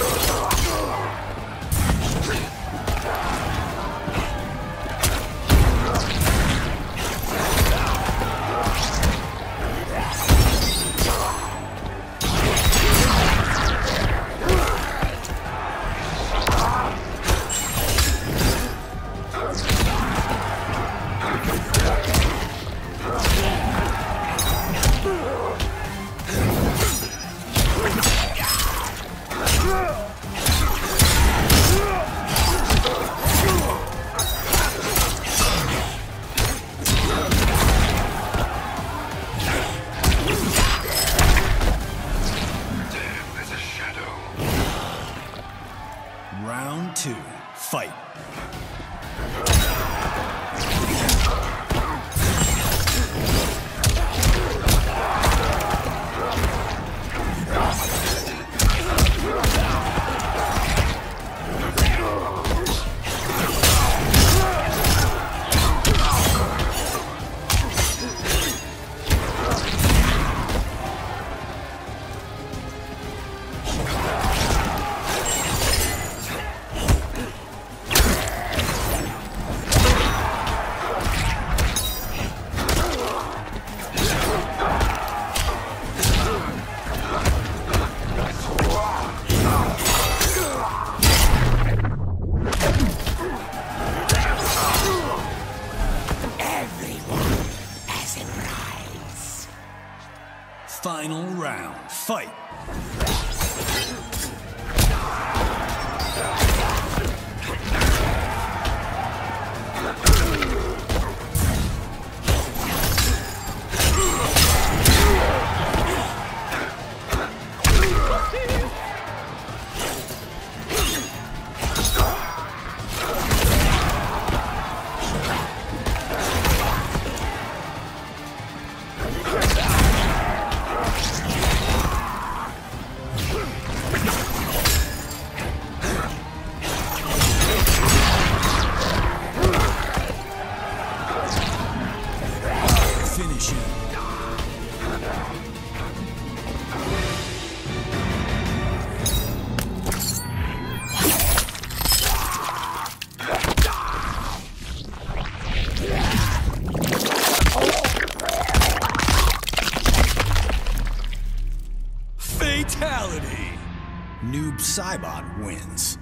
Let's go. There Final round. Fight! Fatality! Noob Saibot wins.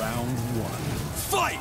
Round one. Fight!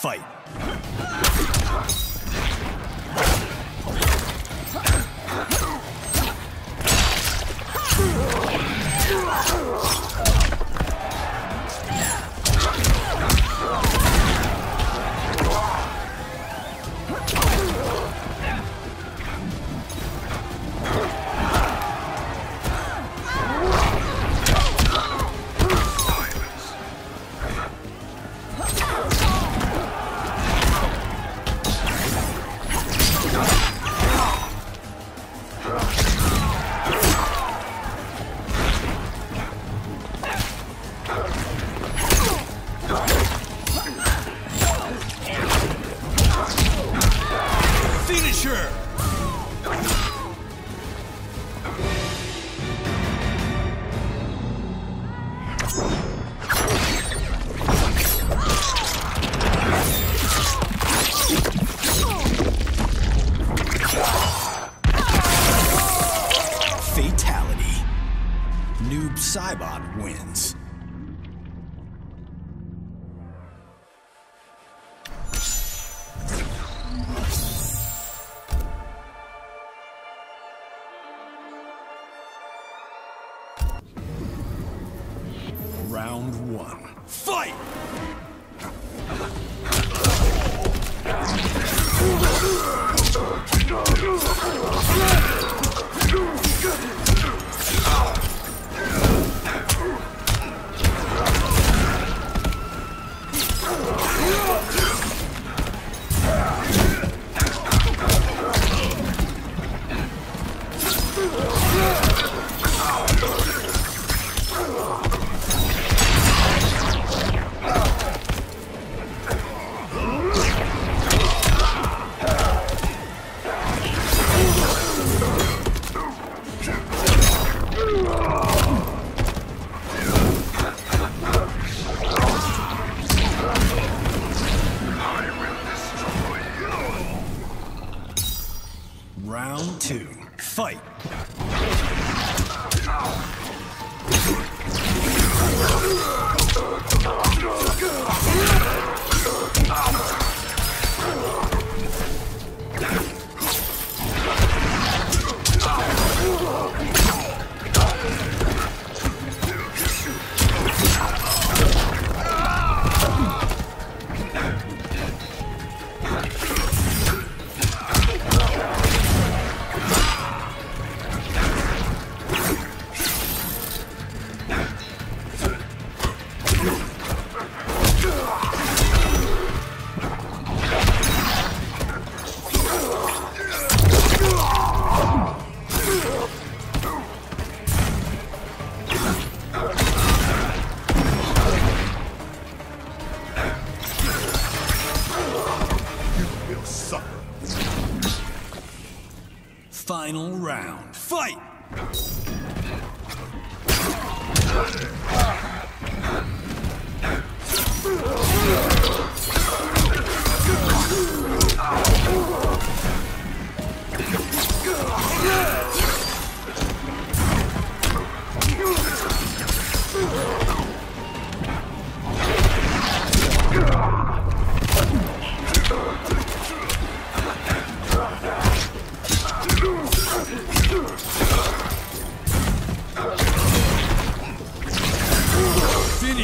Fight. Noob Saibot wins. Two. Fight. Final round. Fight!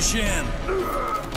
finishing.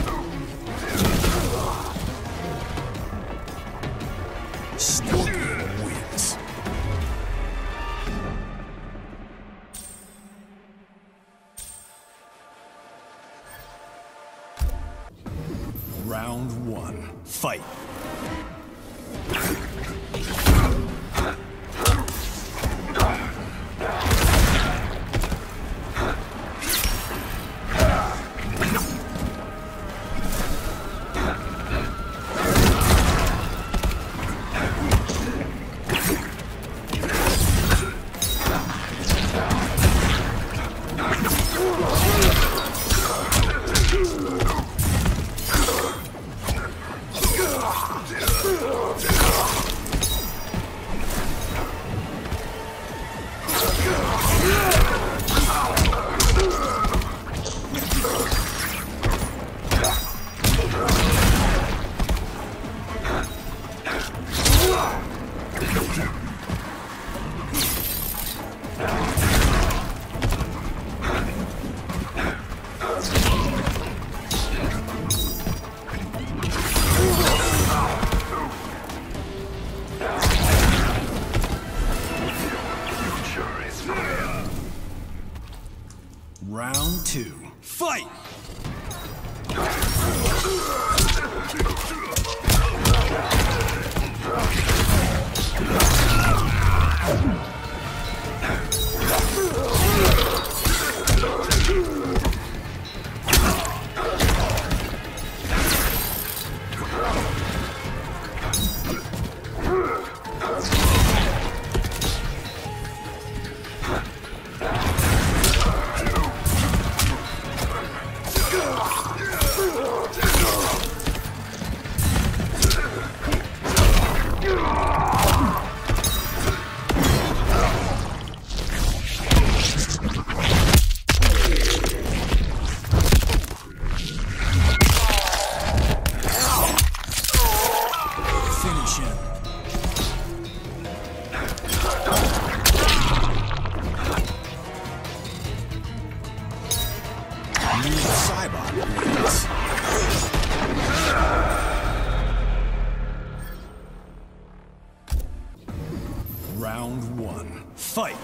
Round one. Fight!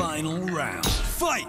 Final round. Fight!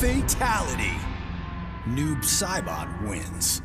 Fatality. Noob Saibot wins.